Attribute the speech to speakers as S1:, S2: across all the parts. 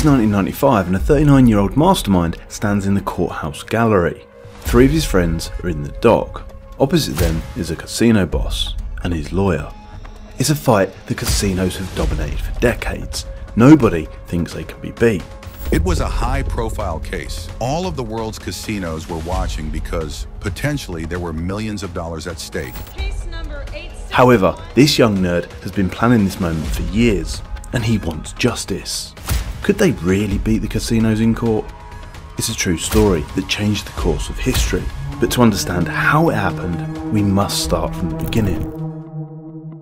S1: It's 1995 and a 39 year old mastermind stands in the courthouse gallery. Three of his friends are in the dock. Opposite them is a casino boss and his lawyer. It's a fight the casinos have dominated for decades. Nobody thinks they can be beat.
S2: It was a high profile case. All of the world's casinos were watching because potentially there were millions of dollars at stake.
S1: However, this young nerd has been planning this moment for years, and he wants justice. Could they really beat the casinos in court? It's a true story that changed the course of history, but to understand how it happened, we must start from the beginning.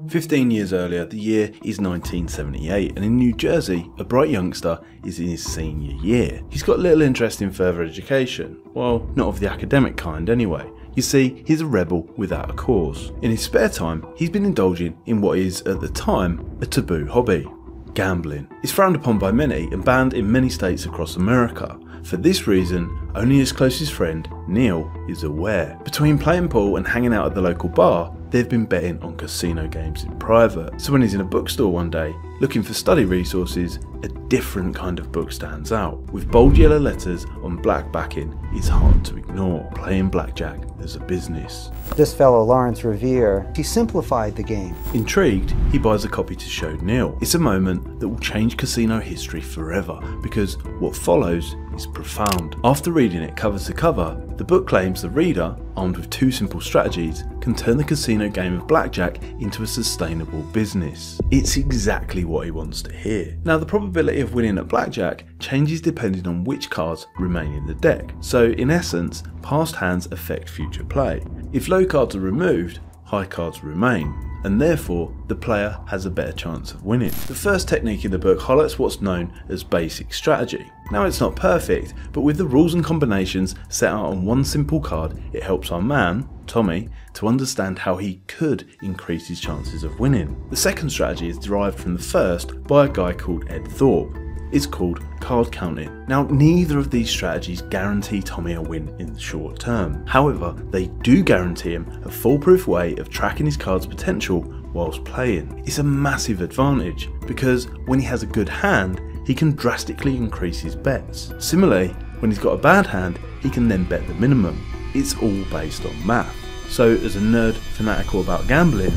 S1: 15 years earlier, the year is 1978, and in New Jersey, a bright youngster is in his senior year. He's got little interest in further education. Well, not of the academic kind anyway. You see, he's a rebel without a cause. In his spare time, he's been indulging in what is, at the time, a taboo hobby gambling. is frowned upon by many and banned in many states across America. For this reason, only his closest friend, Neil, is aware. Between playing pool and hanging out at the local bar, they've been betting on casino games in private. So when he's in a bookstore one day, looking for study resources, a different kind of book stands out. With bold yellow letters on black backing, it's hard to ignore. Playing blackjack as a business.
S3: This fellow, Lawrence Revere, he simplified the game.
S1: Intrigued, he buys a copy to show Neil. It's a moment that will change casino history forever because what follows is profound. After reading it cover to cover, the book claims the reader, armed with two simple strategies, can turn the casino game of blackjack into a sustainable business. It's exactly what he wants to hear. Now, the probability of winning at blackjack changes depending on which cards remain in the deck, so in essence, past hands affect future play. If low cards are removed, high cards remain, and therefore the player has a better chance of winning. The first technique in the book highlights what's known as basic strategy. Now it's not perfect, but with the rules and combinations set out on one simple card, it helps our man, Tommy, to understand how he could increase his chances of winning. The second strategy is derived from the first by a guy called Ed Thorp, is called card counting. Now, neither of these strategies guarantee Tommy a win in the short term. However, they do guarantee him a foolproof way of tracking his card's potential whilst playing. It's a massive advantage because when he has a good hand, he can drastically increase his bets. Similarly, when he's got a bad hand, he can then bet the minimum. It's all based on math. So, as a nerd fanatical about gambling,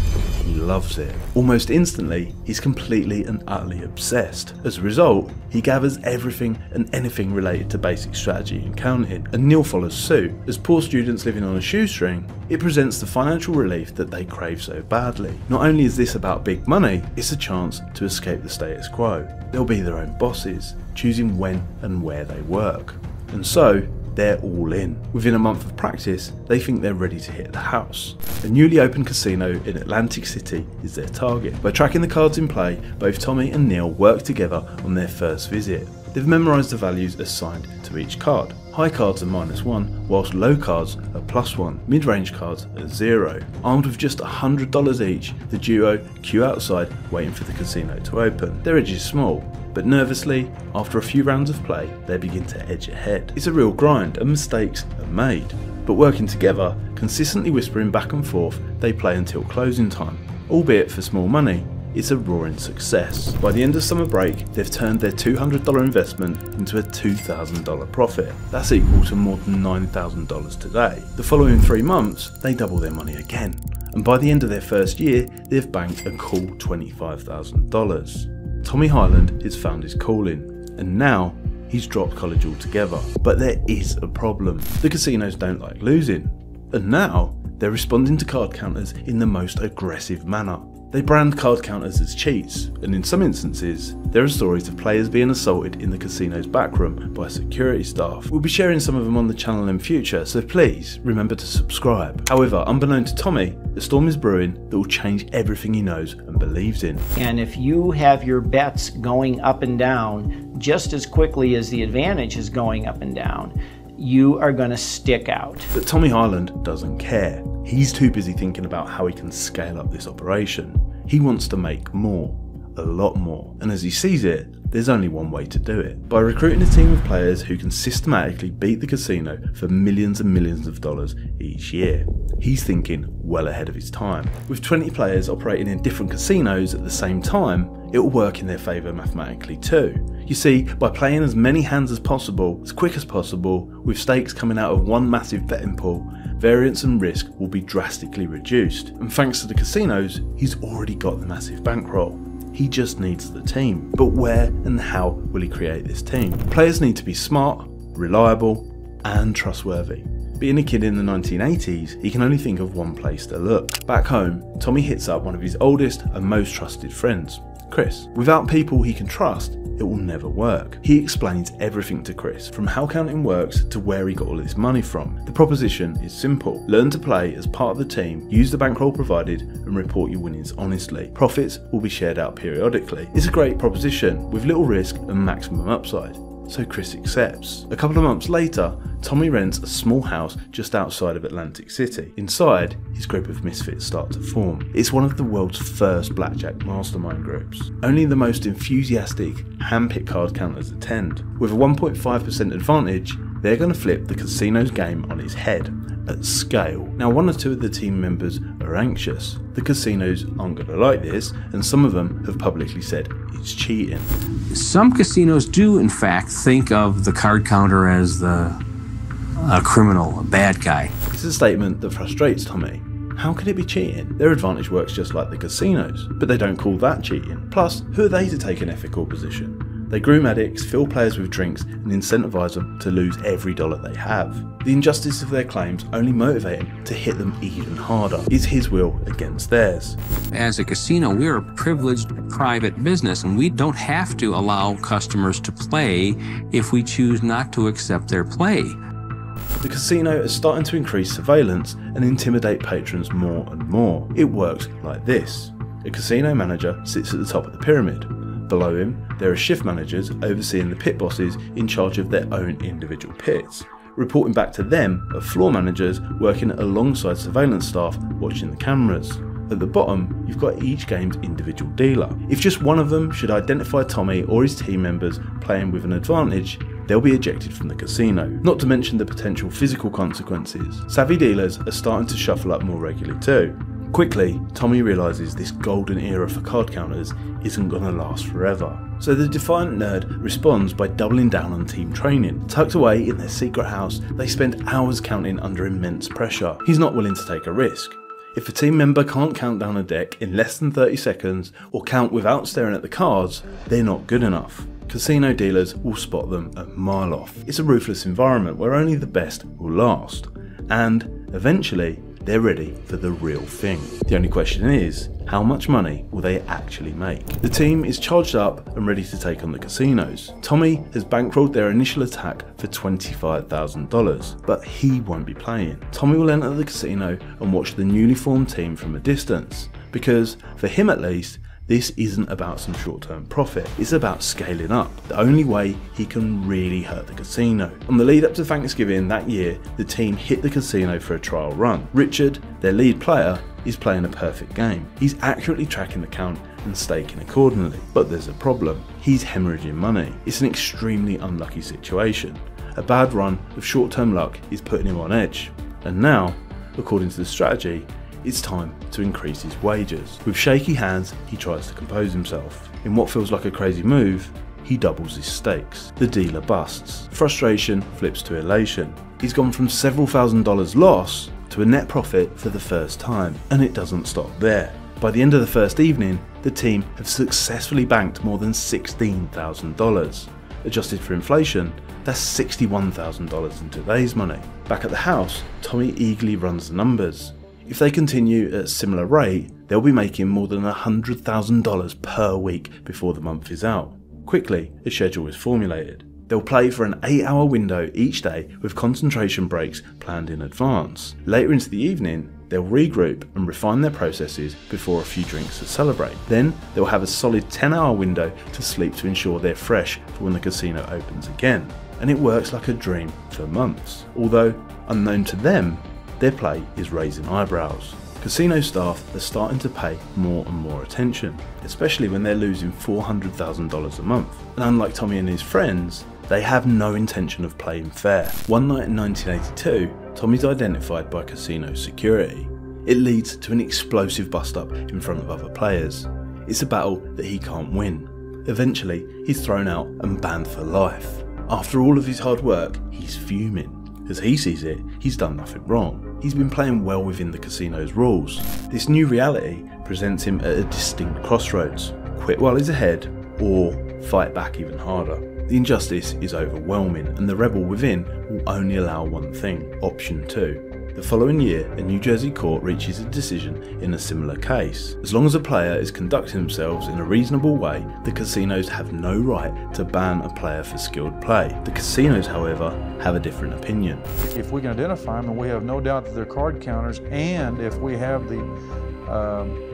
S1: he loves it. Almost instantly, he's completely and utterly obsessed. As a result, he gathers everything and anything related to basic strategy and counting, and Neil follows suit. As poor students living on a shoestring, it presents the financial relief that they crave so badly. Not only is this about big money, it's a chance to escape the status quo. They'll be their own bosses, choosing when and where they work. And so, they're all in. Within a month of practice, they think they're ready to hit the house. A newly opened casino in Atlantic City is their target. By tracking the cards in play, both Tommy and Neil work together on their first visit. They've memorised the values assigned to each card. High cards are minus 1, whilst low cards are plus 1, mid-range cards are 0. Armed with just $100 each, the duo queue outside waiting for the casino to open. Their edge is small, but nervously, after a few rounds of play, they begin to edge ahead. It's a real grind and mistakes are made. But working together, consistently whispering back and forth, they play until closing time. Albeit for small money, it's a roaring success. By the end of summer break, they've turned their $200 investment into a $2,000 profit. That's equal to more than $9,000 today. The following three months, they double their money again. And by the end of their first year, they've banked a cool $25,000. Tommy Hyland has found his calling, and now he's dropped college altogether. But there is a problem. The casinos don't like losing, and now they're responding to card counters in the most aggressive manner. They brand card counters as cheats, and in some instances, there are stories of players being assaulted in the casino's backroom by security staff. We'll be sharing some of them on the channel in future, so please remember to subscribe. However, unbeknown to Tommy, a storm is brewing that will change everything he knows and believes in.
S4: And if you have your bets going up and down just as quickly as the advantage is going up and down, you are going to stick out.
S1: But Tommy Hyland doesn't care. He's too busy thinking about how he can scale up this operation. He wants to make more, a a lot more. And as he sees it, there's only one way to do it. By recruiting a team of players who can systematically beat the casino for millions and millions of dollars each year. He's thinking well ahead of his time. With 20 players operating in different casinos at the same time, it will work in their favour mathematically too. You see, by playing as many hands as possible, as quick as possible, with stakes coming out of one massive betting pool, variance and risk will be drastically reduced. And thanks to the casinos, he's already got the massive bankroll. He just needs the team. But where and how will he create this team? Players need to be smart, reliable, and trustworthy. Being a kid in the 1980s, he can only think of one place to look. Back home, Tommy hits up one of his oldest and most trusted friends, Chris. Without people he can trust, it will never work. He explains everything to Chris, from how counting works to where he got all his money from. The proposition is simple. Learn to play as part of the team, use the bankroll provided, and report your winnings honestly. Profits will be shared out periodically. It's a great proposition, with little risk and maximum upside so Chris accepts. A couple of months later, Tommy rents a small house just outside of Atlantic City. Inside, his group of misfits start to form. It's one of the world's first blackjack mastermind groups. Only the most enthusiastic, hand-picked card counters attend. With a 1.5% advantage, they're going to flip the casino's game on its head at scale. Now, one or two of the team members are anxious. The casinos aren't going to like this, and some of them have publicly said it's cheating.
S5: Some casinos do, in fact, think of the card counter as the a criminal, a bad guy.
S1: It's a statement that frustrates Tommy. How can it be cheating? Their advantage works just like the casinos, but they don't call that cheating. Plus, who are they to take an ethical position? They groom addicts, fill players with drinks, and incentivise them to lose every dollar they have. The injustice of their claims only motivate him to hit them even harder. Is his will against theirs?
S5: As a casino, we're a privileged private business, and we don't have to allow customers to play if we choose not to accept their play.
S1: The casino is starting to increase surveillance and intimidate patrons more and more. It works like this. A casino manager sits at the top of the pyramid. Below him, there are shift managers overseeing the pit bosses in charge of their own individual pits. Reporting back to them are floor managers working alongside surveillance staff watching the cameras. At the bottom, you've got each game's individual dealer. If just one of them should identify Tommy or his team members playing with an advantage, they'll be ejected from the casino. Not to mention the potential physical consequences. Savvy dealers are starting to shuffle up more regularly too. Quickly, Tommy realises this golden era for card counters isn't going to last forever. So the defiant nerd responds by doubling down on team training. Tucked away in their secret house, they spend hours counting under immense pressure. He's not willing to take a risk. If a team member can't count down a deck in less than 30 seconds or count without staring at the cards, they're not good enough. Casino dealers will spot them a mile off. It's a ruthless environment where only the best will last. And eventually, they're ready for the real thing. The only question is, how much money will they actually make? The team is charged up and ready to take on the casinos. Tommy has bankrolled their initial attack for $25,000, but he won't be playing. Tommy will enter the casino and watch the newly formed team from a distance, because for him at least, this isn't about some short term profit, it's about scaling up, the only way he can really hurt the casino. On the lead up to Thanksgiving that year, the team hit the casino for a trial run. Richard, their lead player, is playing a perfect game. He's accurately tracking the count and staking accordingly. But there's a problem. He's hemorrhaging money. It's an extremely unlucky situation. A bad run of short term luck is putting him on edge. And now, according to the strategy, it's time to increase his wages. With shaky hands, he tries to compose himself. In what feels like a crazy move, he doubles his stakes. The dealer busts. Frustration flips to elation. He's gone from several thousand dollars loss to a net profit for the first time, and it doesn't stop there. By the end of the first evening, the team have successfully banked more than $16,000. Adjusted for inflation, that's $61,000 in today's money. Back at the house, Tommy eagerly runs the numbers. If they continue at a similar rate, they'll be making more than $100,000 per week before the month is out. Quickly, a schedule is formulated. They'll play for an 8 hour window each day with concentration breaks planned in advance. Later into the evening, they'll regroup and refine their processes before a few drinks to celebrate. Then they'll have a solid 10 hour window to sleep to ensure they're fresh for when the casino opens again. And it works like a dream for months. Although, unknown to them, their play is raising eyebrows. casino staff are starting to pay more and more attention, especially when they're losing $400,000 a month. And unlike Tommy and his friends, they have no intention of playing fair. One night in 1982, Tommy's identified by casino security. It leads to an explosive bust up in front of other players. It's a battle that he can't win. Eventually, he's thrown out and banned for life. After all of his hard work, he's fuming. As he sees it, he's done nothing wrong. He's been playing well within the casino's rules. This new reality presents him at a distinct crossroads quit while he's ahead, or fight back even harder. The injustice is overwhelming, and the rebel within will only allow one thing option 2 the following year, a New Jersey court reaches a decision in a similar case. As long as a player is conducting themselves in a reasonable way, the casinos have no right to ban a player for skilled play. The casinos, however, have a different opinion.
S6: If we can identify them, and we have no doubt that they're card counters, and if we have the um,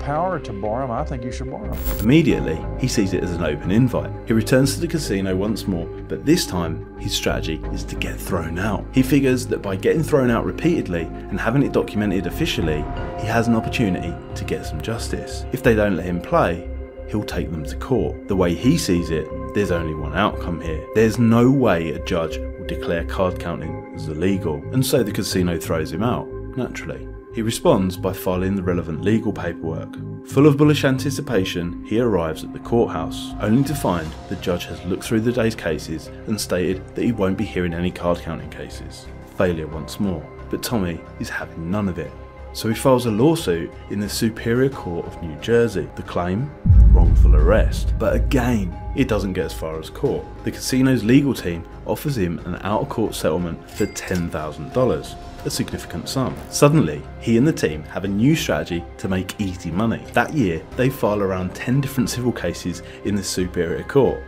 S6: power to bar them, I think you should bar them.
S1: Immediately, he sees it as an open invite. He returns to the casino once more, but this time, his strategy is to get thrown out. He figures that by getting thrown out repeatedly and having it documented officially, he has an opportunity to get some justice. If they don't let him play, he'll take them to court. The way he sees it, there's only one outcome here. There's no way a judge will declare card counting as illegal, and so the casino throws him out, naturally. He responds by filing the relevant legal paperwork. Full of bullish anticipation, he arrives at the courthouse, only to find the judge has looked through the day's cases and stated that he won't be hearing any card counting cases. Failure once more, but Tommy is having none of it. So he files a lawsuit in the Superior Court of New Jersey. The claim? Wrongful arrest. But again, it doesn't get as far as court. The casino's legal team offers him an out of court settlement for $10,000 a significant sum. Suddenly, he and the team have a new strategy to make easy money. That year, they file around 10 different civil cases in the Superior Court.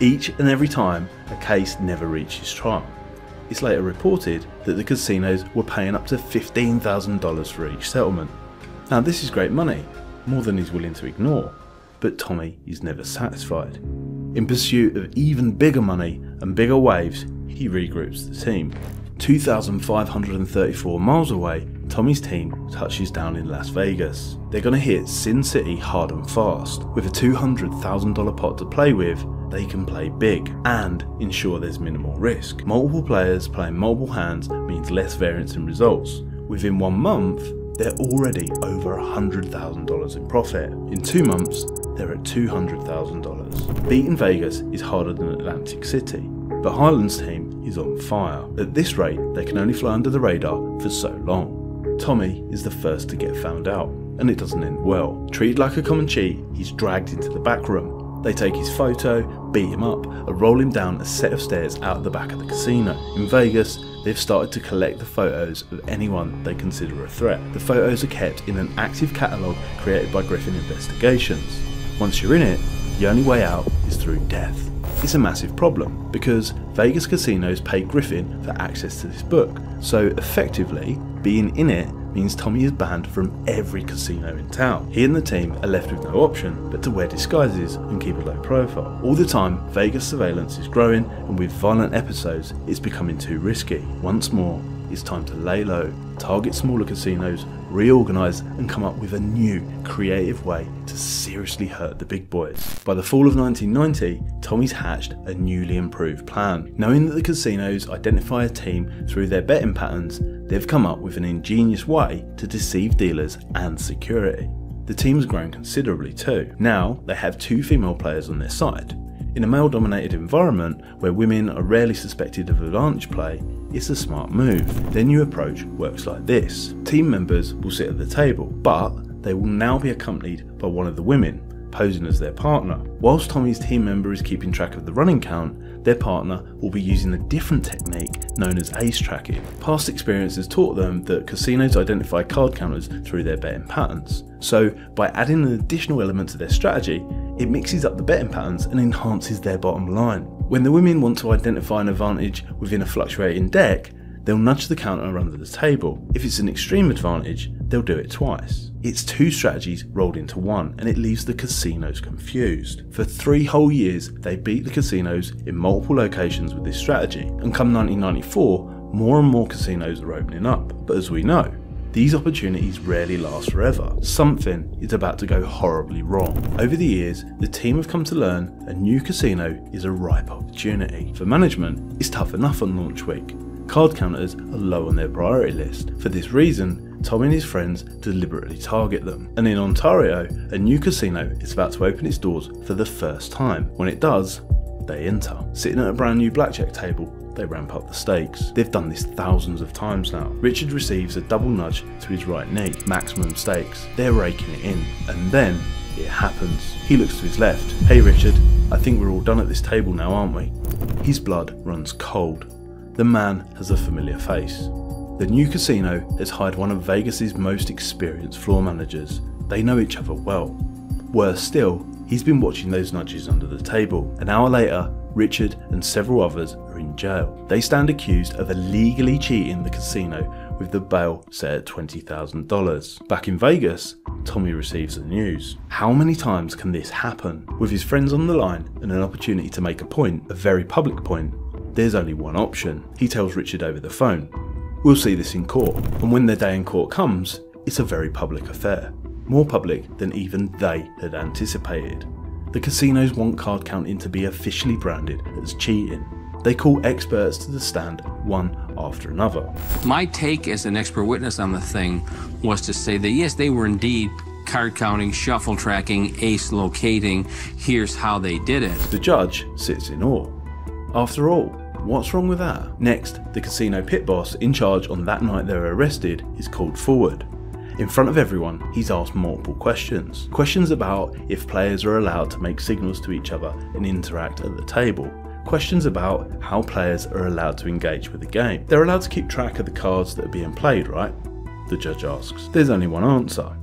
S1: Each and every time, a case never reaches trial. It's later reported that the casinos were paying up to $15,000 for each settlement. Now, this is great money, more than he's willing to ignore, but Tommy is never satisfied. In pursuit of even bigger money and bigger waves, he regroups the team. 2,534 miles away, Tommy's team touches down in Las Vegas. They're going to hit Sin City hard and fast. With a $200,000 pot to play with, they can play big and ensure there's minimal risk. Multiple players playing multiple hands means less variance in results. Within one month, they're already over $100,000 in profit. In two months, they're at $200,000. Beating Vegas is harder than Atlantic City, but Hyland's team is on fire. At this rate, they can only fly under the radar for so long. Tommy is the first to get found out, and it doesn't end well. Treated like a common cheat, he's dragged into the back room. They take his photo, beat him up, and roll him down a set of stairs out the back of the casino. In Vegas, they've started to collect the photos of anyone they consider a threat. The photos are kept in an active catalogue created by Griffin Investigations. Once you're in it, the only way out is through death. It's a massive problem because Vegas casinos pay Griffin for access to this book, so effectively, being in it means Tommy is banned from every casino in town. He and the team are left with no option but to wear disguises and keep a low profile. All the time, Vegas surveillance is growing, and with violent episodes, it's becoming too risky. Once more, it's time to lay low, target smaller casinos, reorganise, and come up with a new, creative way to seriously hurt the big boys. By the fall of 1990, Tommy's hatched a newly improved plan. Knowing that the casinos identify a team through their betting patterns, they've come up with an ingenious way to deceive dealers and security. The team's grown considerably too. Now they have two female players on their side. In a male dominated environment where women are rarely suspected of advantage play, it's a smart move. Their new approach works like this. Team members will sit at the table, but they will now be accompanied by one of the women, posing as their partner. Whilst Tommy's team member is keeping track of the running count, their partner will be using a different technique known as ace tracking. Past experience has taught them that casinos identify card counters through their betting patterns. So, by adding an additional element to their strategy, it mixes up the betting patterns and enhances their bottom line. When the women want to identify an advantage within a fluctuating deck, they'll nudge the counter under the table. If it's an extreme advantage, they'll do it twice. It's two strategies rolled into one, and it leaves the casinos confused. For three whole years, they beat the casinos in multiple locations with this strategy, and come 1994, more and more casinos are opening up. But as we know, These opportunities rarely last forever. Something is about to go horribly wrong. Over the years, the team have come to learn a new casino is a ripe opportunity. For management, it's tough enough on launch week. Card counters are low on their priority list. For this reason, Tom and his friends deliberately target them. And in Ontario, a new casino is about to open its doors for the first time. When it does, they enter. Sitting at a brand new blackjack table, they ramp up the stakes. They've done this thousands of times now. Richard receives a double nudge to his right knee, maximum stakes. They're raking it in, and then it happens. He looks to his left. Hey Richard, I think we're all done at this table now, aren't we? His blood runs cold. The man has a familiar face. The new casino has hired one of Vegas's most experienced floor managers. They know each other well. Worse still, he's been watching those nudges under the table. An hour later, Richard and several others are in jail. They stand accused of illegally cheating the casino with the bail set at $20,000. Back in Vegas, Tommy receives the news. How many times can this happen? With his friends on the line and an opportunity to make a point, a very public point, there's only one option. He tells Richard over the phone. We'll see this in court, and when their day in court comes, it's a very public affair. More public than even they had anticipated. The casinos want card counting to be officially branded as cheating. They call experts to the stand one after another.
S5: My take as an expert witness on the thing was to say that yes, they were indeed card counting, shuffle tracking, ace locating. Here's how they did it.
S1: The judge sits in awe. After all, what's wrong with that? Next, the casino pit boss in charge on that night they're arrested is called forward. In front of everyone, he's asked multiple questions. Questions about if players are allowed to make signals to each other and interact at the table. Questions about how players are allowed to engage with the game. They're allowed to keep track of the cards that are being played, right? The judge asks. There's only one answer.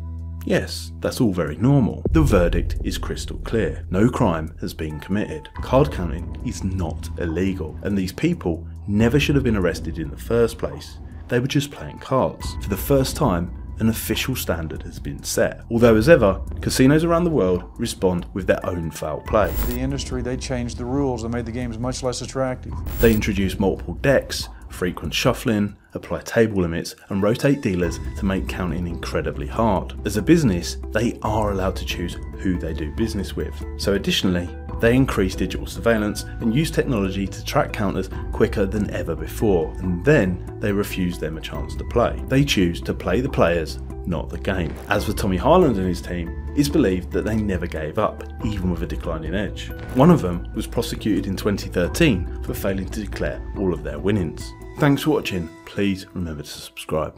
S1: Yes, that's all very normal. The verdict is crystal clear. No crime has been committed. Card counting is not illegal, and these people never should have been arrested in the first place. They were just playing cards. For the first time, an official standard has been set. Although, as ever, casinos around the world respond with their own foul play.
S6: The industry, they changed the rules and made the games much less attractive.
S1: They introduced multiple decks, frequent shuffling, apply table limits, and rotate dealers to make counting incredibly hard. As a business, they are allowed to choose who they do business with. So, additionally, they increase digital surveillance and use technology to track counters quicker than ever before, and then they refuse them a chance to play. They choose to play the players, not the game. As for Tommy Harland and his team, it's believed that they never gave up, even with a declining edge. One of them was prosecuted in 2013 for failing to declare all of their winnings. Thanks for watching, please remember to subscribe.